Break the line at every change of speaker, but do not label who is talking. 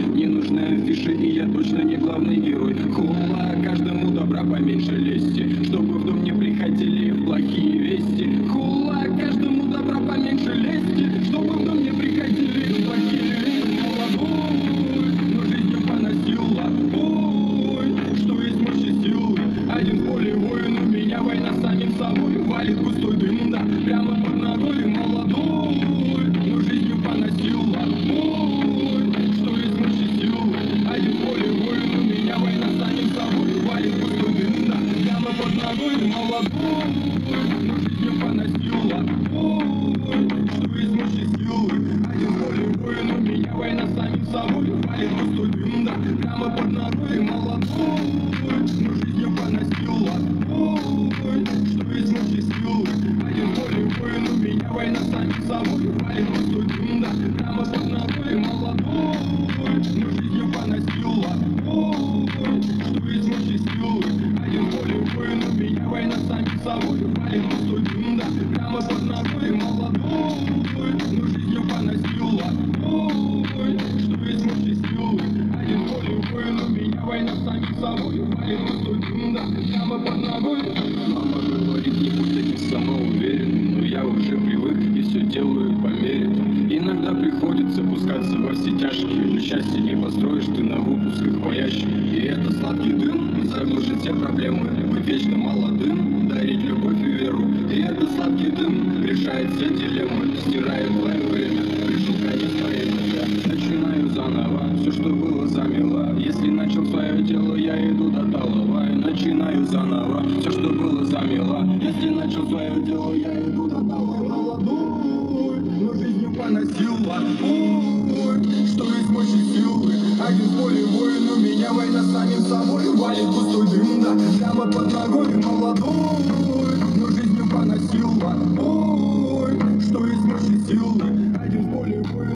Не афиши, и я точно не главный герой. Хула, каждому добра поменьше лести Чтобы в дом не приходили плохие вести. Хула, каждому добра поменьше лести Чтобы в дом не приходили плохие вести. Молодой, но жизнью поносила Ой, что есть мощи силы Один в поле воин, у меня война самим собой Валит густой дым, да, прямо под ногой Молодой, но жизнью поносила. Ой, что есть мощи силы? Один в поле воин, у меня война с самим собой густой дым, да, прямо под ногой Молодой, но жизнью поносила. Ой, что есть мощи силы? Один в поле воин, у меня война с самим собой Валит. Густой война с самим собой Валит густой дым, да, прямо под ногой Молодой, но жизнью поносила. Ой, что есть мощи силы. Один в поле воин, у меня война самим собой. Густой дым, да, прямо под ногой. Мама говорит, не будь таким самоуверенным Но я уже привык и все делаю по мере. Иногда приходится пускаться во все тяжкие Но счастье не построишь ты на выпусках по ящику И это сладкий дым заглушит все проблемы. Быть вечно молодым, дарить любовь и веру И это сладкий дым решает все дилеммы Стирает твое время, пришел конец твоей душе Начинаю заново, все что было замело. Если начал свое дело, я иду до талого. И начинаю заново, все что было замело. Если начал свое дело, я иду до талого. Молодой, но жизнью поносила. Ой, что есть мощи силы. Один в поле воин, у меня война самим собой. Валит густой дым, да, прямо под ногой Молодой, Сил отбой, что из